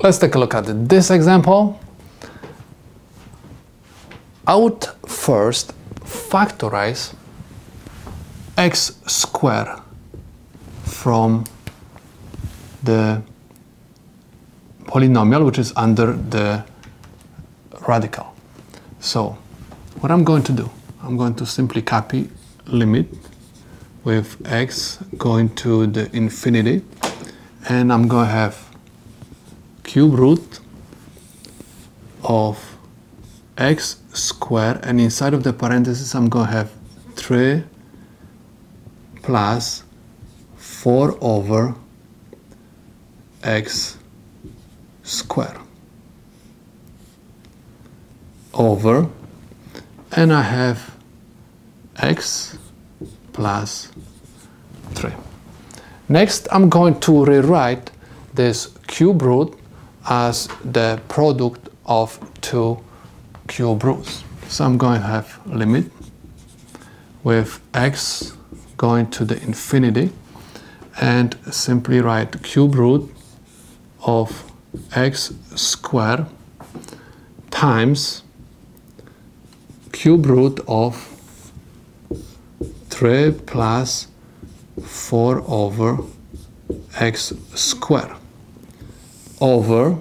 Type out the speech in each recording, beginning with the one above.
Let's take a look at this example. I would first factorize x squared from the polynomial which is under the radical. So what I'm going to do, I'm going to simply copy limit with x going to the infinity and I'm going to have cube root of x squared and inside of the parentheses I'm going to have 3 plus 4 over x squared over and I have x plus 3. Next I'm going to rewrite this cube root as the product of two cube roots. So I'm going to have limit with x going to the infinity and simply write cube root of x squared times cube root of 3 plus 4 over x squared over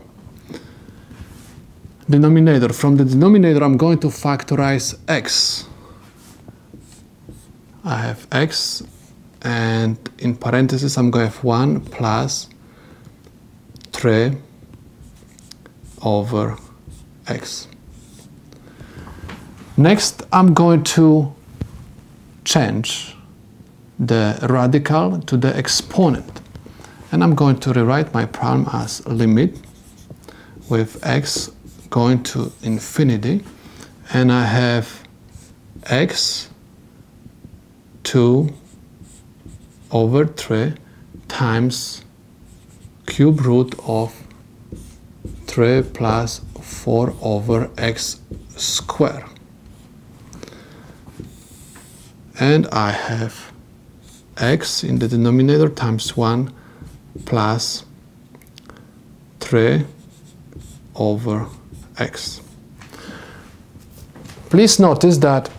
denominator. From the denominator I'm going to factorize x. I have x and in parentheses I'm going to have 1 plus 3 over x. Next I'm going to change the radical to the exponent and I'm going to rewrite my problem as limit with x going to infinity. And I have x 2 over 3 times cube root of 3 plus 4 over x square. And I have x in the denominator times 1 plus 3 over x. Please notice that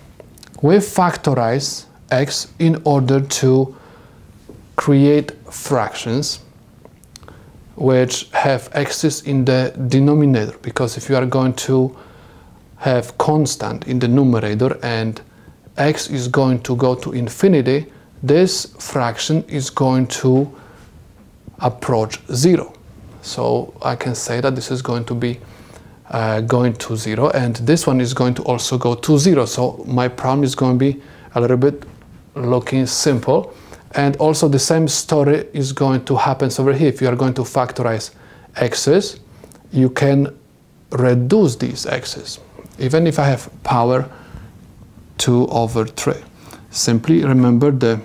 we factorize x in order to create fractions which have x's in the denominator because if you are going to have constant in the numerator and x is going to go to infinity this fraction is going to approach zero. So I can say that this is going to be uh, going to zero and this one is going to also go to zero. So my problem is going to be a little bit looking simple and also the same story is going to happen over here. If you are going to factorize x's you can reduce these x's even if I have power 2 over 3 simply remember the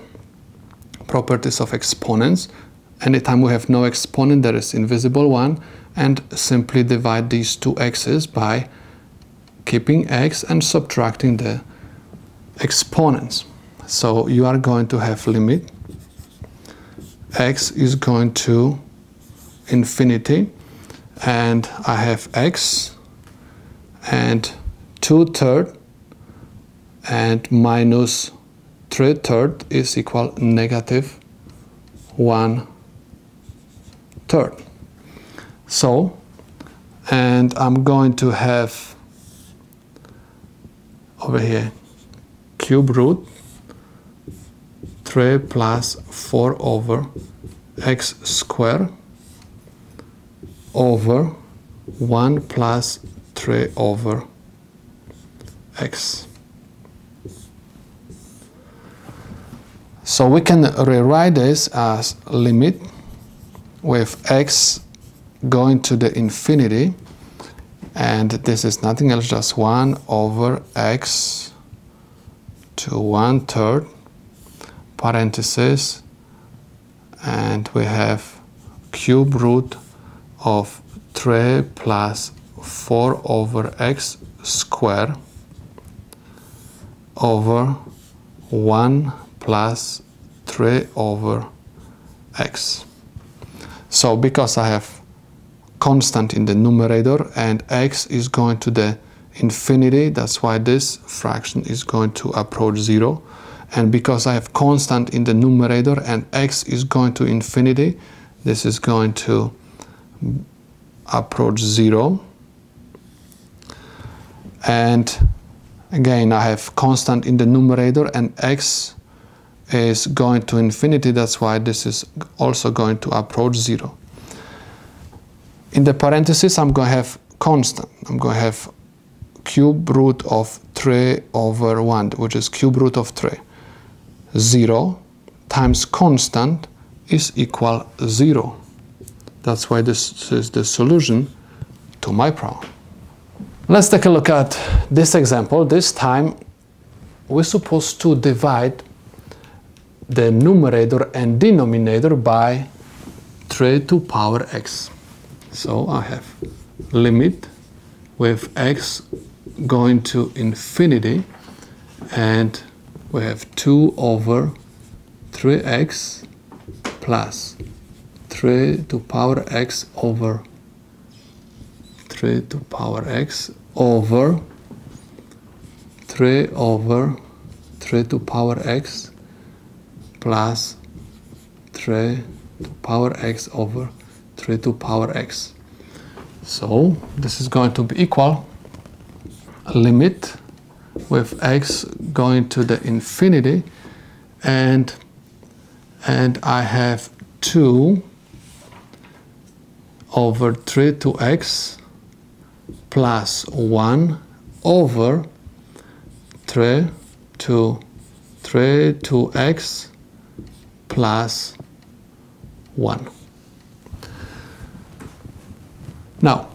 properties of exponents anytime we have no exponent there is invisible one and simply divide these two x's by keeping x and subtracting the exponents. So you are going to have limit x is going to infinity and I have x and 2 third and minus 3 third is equal negative 1 third. So, and I'm going to have over here cube root 3 plus 4 over x square over 1 plus 3 over x. So we can rewrite this as limit with x going to the infinity and this is nothing else just 1 over x to 1 third parenthesis and we have cube root of 3 plus 4 over x square over 1 plus 3 over x. So because I have constant in the numerator and x is going to the infinity. That's why this fraction is going to approach zero. And because I have constant in the numerator and x is going to infinity, this is going to approach zero. And again, I have constant in the numerator and x is going to infinity. That's why this is also going to approach zero. In the parentheses, I'm going to have constant. I'm going to have cube root of 3 over 1, which is cube root of 3. 0 times constant is equal 0. That's why this is the solution to my problem. Let's take a look at this example. This time we're supposed to divide the numerator and denominator by 3 to power x. So I have limit with x going to infinity and we have 2 over 3x plus 3 to power x over 3 to power x over 3 over 3 to power x plus 3 to power x over 3 to power x. So this is going to be equal limit with x going to the infinity and and I have 2 over 3 to x plus 1 over 3 to 3 to x plus 1. Now,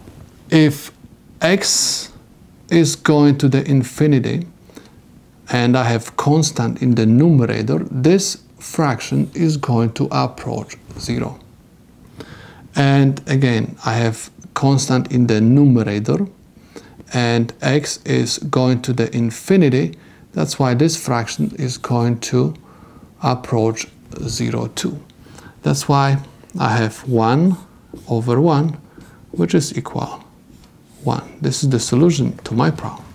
if x is going to the infinity and I have constant in the numerator, this fraction is going to approach 0. And again, I have constant in the numerator and x is going to the infinity. That's why this fraction is going to approach 0, 2. That's why I have 1 over 1, which is equal 1. This is the solution to my problem.